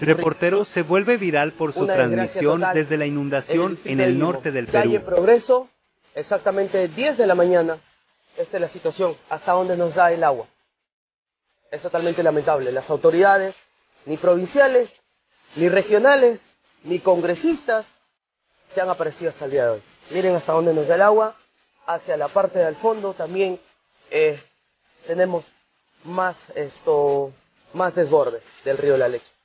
Reportero se vuelve viral por su transmisión desde la inundación en el norte del Calle Perú. Progreso, exactamente 10 de la mañana. Esta es la situación, hasta donde nos da el agua. Es totalmente lamentable. Las autoridades, ni provinciales, ni regionales, ni congresistas, se han aparecido hasta el día de hoy. Miren hasta dónde nos da el agua. Hacia la parte del fondo también eh, tenemos más esto, más desborde del río La Leche.